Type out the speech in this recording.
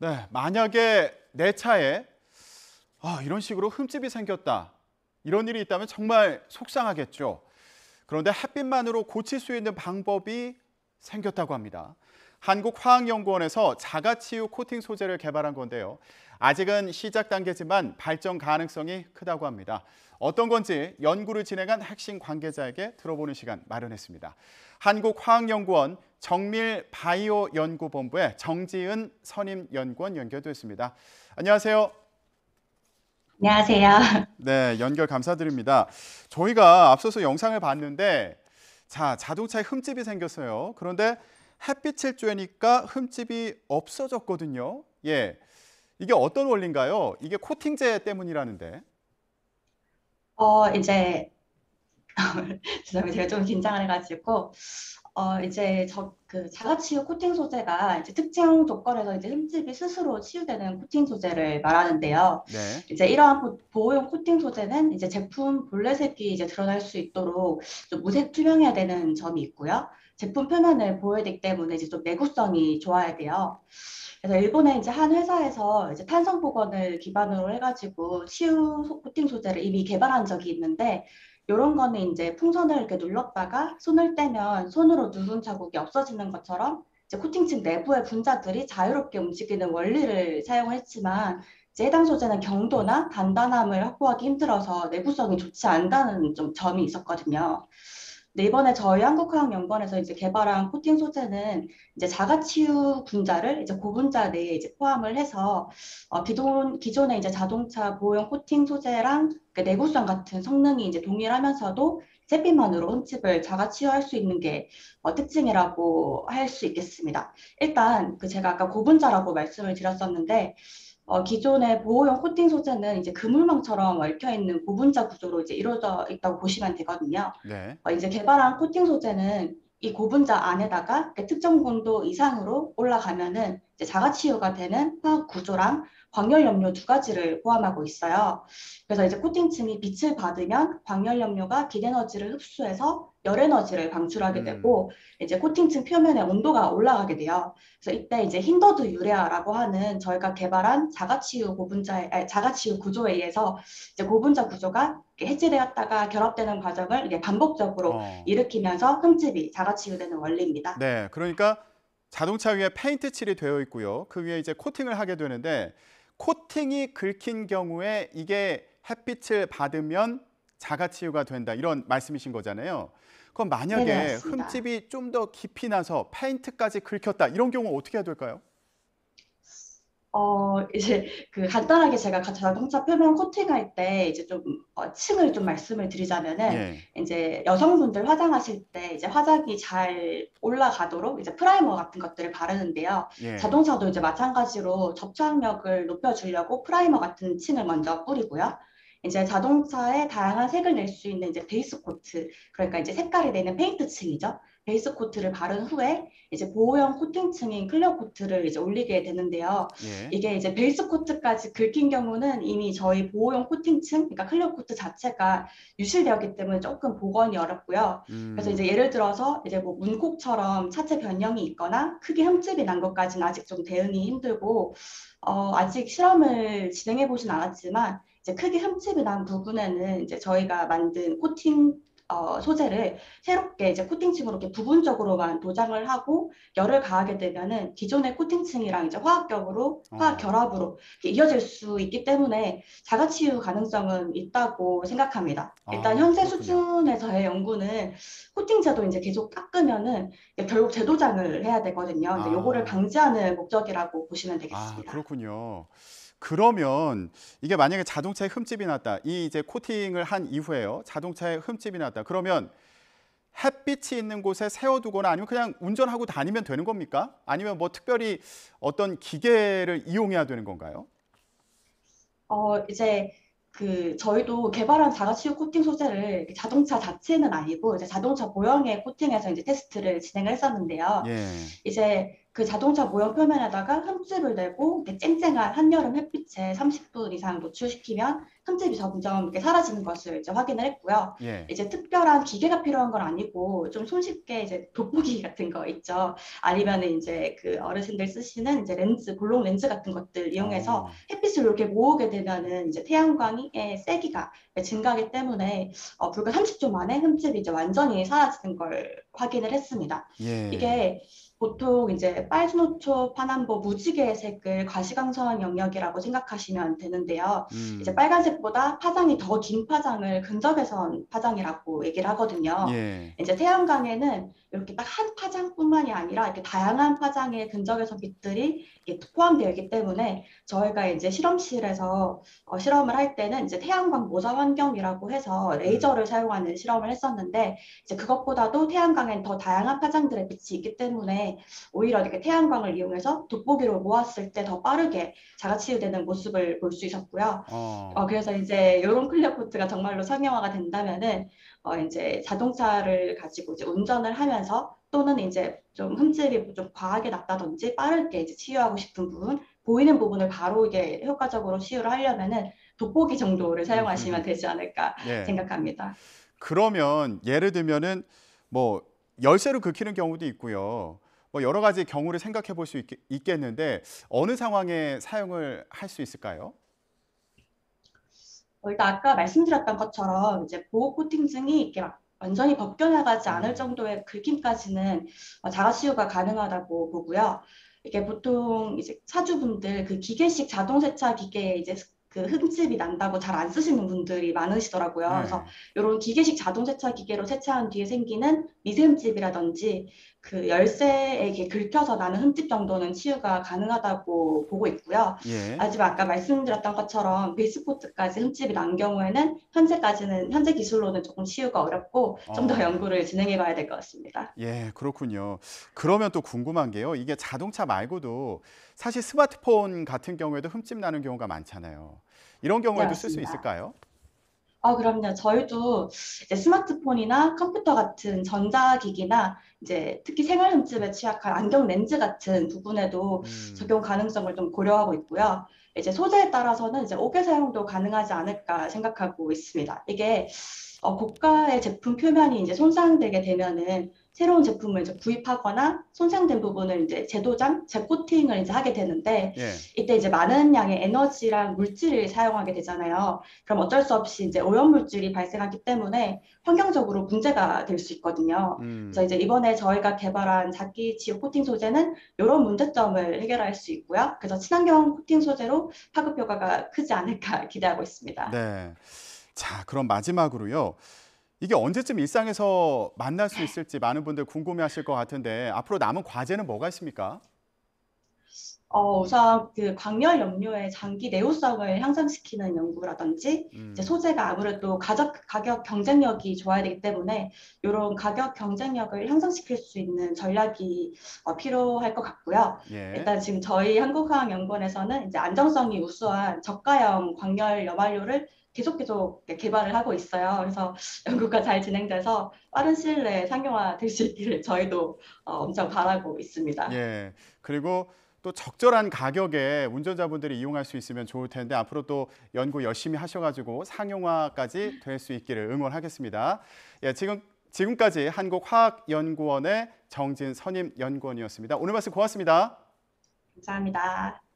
네, 만약에 내 차에 아, 이런 식으로 흠집이 생겼다. 이런 일이 있다면 정말 속상하겠죠. 그런데 햇빛만으로 고칠 수 있는 방법이 생겼다고 합니다. 한국화학연구원에서 자가치유 코팅 소재를 개발한 건데요. 아직은 시작 단계지만 발전 가능성이 크다고 합니다. 어떤 건지 연구를 진행한 핵심 관계자에게 들어보는 시간 마련했습니다. 한국화학연구원 정밀 바이오 연구본부의 정지은 선임 연구원 연결됐습니다. 안녕하세요. 안녕하세요. 네, 연결 감사드립니다. 저희가 앞서서 영상을 봤는데 자, 자동차에 흠집이 생겼어요. 그런데 햇빛을 쬐니까 흠집이 없어졌거든요. 예. 이게 어떤 원리인가요? 이게 코팅제 때문이라는데. 어, 이제, 죄송해요. 제가 좀 긴장을 해가지고, 어, 이제 저, 그 자가치유 코팅 소재가 이제 특정 조건에서 이제 흠집이 스스로 치유되는 코팅 소재를 말하는데요. 네. 이제 이러한 보- 보호용 코팅 소재는 이제 제품 본래 색이 이제 드러날 수 있도록 좀 무색 투명해야 되는 점이 있고요. 제품 표면을 보호해야 되기 때문에 이제 좀 내구성이 좋아야 돼요. 그래서 일본의 이제 한 회사에서 이제 탄성 복원을 기반으로 해가지고 치유 소- 코팅 소재를 이미 개발한 적이 있는데 이런 거는 이제 풍선을 이렇게 눌렀다가 손을 떼면 손으로 누른 자국이 없어지는 것처럼 이제 코팅층 내부의 분자들이 자유롭게 움직이는 원리를 사용을 했지만 이제 해당 소재는 경도나 단단함을 확보하기 힘들어서 내구성이 좋지 않다는 좀 점이 있었거든요. 근데 이번에 저희 한국화학연구원에서 이제 개발한 코팅 소재는 이제 자가치유 분자를 이제 고분자 내에 이제 포함을 해서 어, 기존 기존의 이제 자동차 보호용 코팅 소재랑 그 내구성 같은 성능이 이제 동일하면서도 햇빛만으로 흠집을 자가치유할 수 있는 게 어, 특징이라고 할 수 있겠습니다. 일단 그 제가 아까 고분자라고 말씀을 드렸었는데 어, 기존의 보호용 코팅 소재는 이제 그물망처럼 얽혀 있는 고분자 구조로 이제 이루어져 있다고 보시면 되거든요. 네. 어, 이제 개발한 코팅 소재는 이 고분자 안에다가 특정 공도 이상으로 올라가면은 이제 자가치유가 되는 화학 구조랑 광열 염료 두 가지를 포함하고 있어요. 그래서 이제 코팅층이 빛을 받으면 광열 염료가 빛 에너지를 흡수해서 열 에너지를 방출하게 음. 되고 이제 코팅층 표면의 온도가 올라가게 돼요. 그래서 이때 이제 힌더드 유레아라고 하는 저희가 개발한 자가치유 고분자 아니, 자가치유 구조에 의해서 이제 고분자 구조가 해체되었다가 결합되는 과정을 이게 반복적으로 어. 일으키면서 흠집이 자가치유되는 원리입니다. 네. 그러니까 자동차 위에 페인트 칠이 되어 있고요. 그 위에 이제 코팅을 하게 되는데 코팅이 긁힌 경우에 이게 햇빛을 받으면 자가치유가 된다. 이런 말씀이신 거잖아요. 그럼 만약에 맞습니다. 흠집이 좀 더 깊이 나서 페인트까지 긁혔다. 이런 경우 어떻게 해야 될까요? 어, 이제 그 간단하게 제가 가- 자동차 표면 코팅할 때 이제 좀 어, 층을 좀 말씀을 드리자면은 예. 이제 여성분들 화장하실 때 이제 화장이 잘 올라가도록 이제 프라이머 같은 것들을 바르는데요. 예. 자동차도 이제 마찬가지로 접착력을 높여주려고 프라이머 같은 층을 먼저 뿌리고요. 이제 자동차에 다양한 색을 낼 수 있는 이제 base coat, 그러니까 이제 색깔이 내는 페인트 층이죠. base coat를 바른 후에 이제 보호용 코팅층인 clear coat를 이제 올리게 되는데요. 예. 이게 이제 base coat까지 긁힌 경우는 이미 저희 보호용 코팅층, 그러니까 clear coat 자체가 유실되었기 때문에 조금 복원이 어렵고요. 음. 그래서 이제 예를 들어서 이제 뭐 문콕처럼 차체 변형이 있거나 크게 흠집이 난 것까지는 아직 좀 대응이 힘들고 어, 아직 실험을 진행해 보진 않았지만 이제 크게 흠집이 난 부분에는 이제 저희가 만든 코팅 어, 소재를 새롭게 이제 코팅층으로 이렇게 부분적으로만 도장을 하고 열을 가하게 되면은 기존의 코팅층이랑 이제 화학격으로 화학 어. 결합으로 이렇게 이어질 수 있기 때문에 자가치유 가능성은 있다고 생각합니다. 일단 아, 현재 그렇군요. 수준에서의 연구는 코팅제도 이제 계속 깎으면은 이제 결국 재도장을 해야 되거든요. 근데 아. 요거를 방지하는 목적이라고 보시면 아, 되겠습니다. 그렇군요. 그러면 이게 만약에 자동차에 흠집이 났다. 이 이제 코팅을 한 이후에요. 자동차에 흠집이 났다. 그러면 햇빛이 있는 곳에 세워두거나 아니면 그냥 운전하고 다니면 되는 겁니까? 아니면 뭐 특별히 어떤 기계를 이용해야 되는 건가요? 어, 이제 그 저희도 개발한 자가치유 코팅 소재를 자동차 자체는 아니고 이제 자동차 모형의 코팅해서 이제 테스트를 진행을 했었는데요. 예. 이제 그 자동차 모형 표면에다가 흠집을 내고 쨍쨍한 한여름 햇빛에 30분 이상 노출시키면 흠집이 점점 이렇게 사라지는 것을 이제 확인을 했고요. 예. 이제 특별한 기계가 필요한 건 아니고 좀 손쉽게 이제 돋보기 같은 거 있죠. 아니면 이제 그 어르신들 쓰시는 이제 렌즈, 볼록 렌즈 같은 것들 이용해서 어, 햇빛을 이렇게 모으게 되면은 이제 태양광의 세기가 증가하기 때문에 어, 불과 30초 만에 흠집이 이제 완전히 사라지는 걸 확인을 했습니다. 예. 이게 보통 이제 빨주노초, 파남보, 무지개 색을 과시광선 영역이라고 생각하시면 되는데요. 음, 이제 빨간색 보다 파장이 더 긴 파장을 근접해선 파장이라고 얘기를 하거든요. 예. 이제 태양광에는 이렇게 딱 한 파장뿐만이 아니라 이렇게 다양한 파장의 근접해서 빛들이 포함되어 있기 때문에 저희가 이제 실험실에서 어, 실험을 할 때는 이제 태양광 모자 환경이라고 해서 레이저를 사용하는 실험을 했었는데 이제 그것보다도 태양광엔 더 다양한 파장들의 빛이 있기 때문에 오히려 이렇게 태양광을 이용해서 돋보기로 모았을 때 더 빠르게 자가치유되는 모습을 볼 수 있었고요. 어, 어, 그래서 이제 이런 clear coat가 정말로 상용화가 된다면은 어, 이제 자동차를 가지고 이제 운전을 하면서 또는 이제 좀 흠집이 좀 과하게 났다든지 빠르게 이제 치유하고 싶은 부분, 보이는 부분을 바로 이게 효과적으로 치유를 하려면은 돋보기 정도를 사용하시면 되지 않을까 예. 생각합니다. 그러면 예를 들면은 뭐 열쇠로 긁히는 경우도 있고요. 뭐 여러 가지 경우를 생각해 볼 수 있겠는데 어느 상황에 사용을 할 수 있을까요? 어, 일단 아까 말씀드렸던 것처럼 이제 보호 코팅증이 이렇게 막 완전히 벗겨나가지 않을 음. 정도의 긁힘까지는 어, 자가 치유가 가능하다고 보고요. 이게 보통 이제 사주분들 그 기계식 자동 세차 기계에 이제 그 흠집이 난다고 잘 안 쓰시는 분들이 많으시더라고요. 그래서 네. 이런 기계식 자동 세차 기계로 세차한 뒤에 생기는 미세흠집이라든지 그 열쇠에 이렇게 긁혀서 나는 흠집 정도는 치유가 가능하다고 보고 있고요. 예. 하지만 아까 말씀드렸던 것처럼 베이스코트까지 흠집이 난 경우에는 현재까지는 현재 기술로는 조금 치유가 어렵고 좀더 어. 연구를 진행해 봐야 될 것 같습니다. 예, 그렇군요. 그러면 또 궁금한 게요. 이게 자동차 말고도 사실 스마트폰 같은 경우에도 흠집 나는 경우가 많잖아요. 이런 경우에도 쓸 수. 있을까요? 아, 그럼요. 저희도 이제 스마트폰이나 컴퓨터 같은 전자기기나 이제 특히 생활 흠집에 취약한 안경 렌즈 같은 부분에도 음, 적용 가능성을 좀 고려하고 있고요. 이제 소재에 따라서는 이제 옥외 사용도 가능하지 않을까 생각하고 있습니다. 이게 어, 고가의 제품 표면이 이제 손상되게 되면은 새로운 제품을 이제 구입하거나 손상된 부분을 이제 재도장, 재코팅을 이제 하게 되는데 예. 이때 이제 많은 양의 에너지랑 물질을 사용하게 되잖아요. 그럼 어쩔 수 없이 이제 오염 물질이 발생하기 때문에 환경적으로 문제가 될 수 있거든요. 음, 그래서 이제 이번에 저희가 개발한 자기 지옥 코팅 소재는 이런 문제점을 해결할 수 있고요. 그래서 친환경 코팅 소재로 파급 효과가 크지 않을까 기대하고 있습니다. 네. 자, 그럼 마지막으로요. 이게 언제쯤 일상에서 만날 수 있을지 많은 분들 궁금해하실 것 같은데 앞으로 남은 과제는 뭐가 있습니까? 어, 우선 그 광열 염료의 장기 내구성을 향상시키는 연구라든지 음, 이제 소재가 아무래도 가격, 가격 경쟁력이 좋아야 되기 때문에 이런 가격 경쟁력을 향상시킬 수 있는 전략이 어, 필요할 것 같고요. 예. 일단 지금 저희 한국화학연구원에서는 이제 안정성이 우수한 저가형 광열 염화료를 계속 계속 개발을 하고 있어요. 그래서 연구가 잘 진행돼서 빠른 시일 내에 상용화 될 수 있기를 저희도 어, 엄청 바라고 있습니다. 예. 그리고 또 적절한 가격에 운전자분들이 이용할 수 있으면 좋을 텐데 앞으로 또 연구 열심히 하셔가지고 상용화까지 될 수 있기를 응원하겠습니다. 예, 지금 지금까지 한국화학연구원의 정진 선임 연구원이었습니다. 오늘 말씀 고맙습니다. 감사합니다.